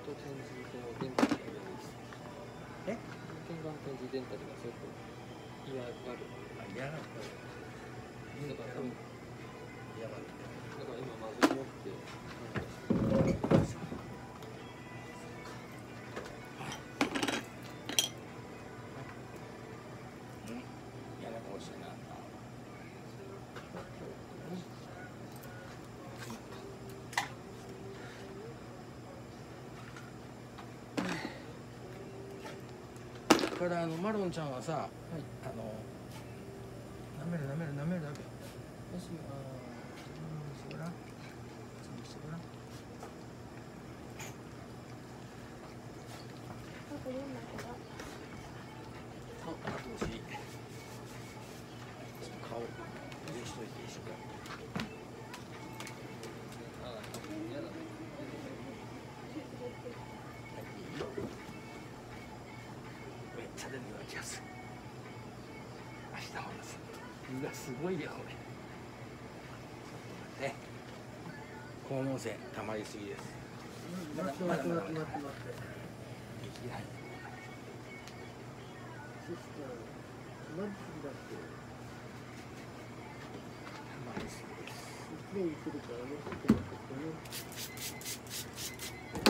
と展示とデンタルがえ？点眼展示デンタルがすごく嫌がる。あ嫌なのだから多分これあのマロンちゃんはさ、はい。あの舐める舐める舐めるだけ。もしあうんしてごらん次してごらし。ちょっと顔入れしといて一緒かめっちゃ出るような気がする明日ほらさうわすごいよこれね肛門腺溜まりすぎです。まだまだまだまだ。待って待っていやそしたら詰まりすぎだって。溜まりすぎです。一年するからねちょっと待って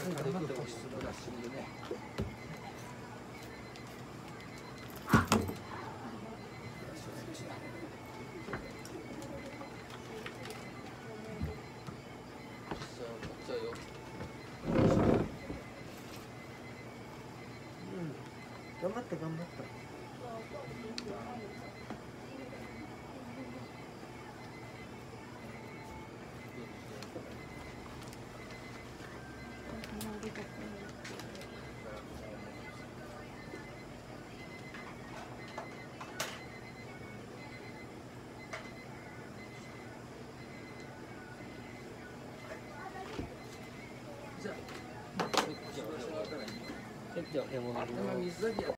頑張った頑張った。じゃあじゃあじゃあ山盛りの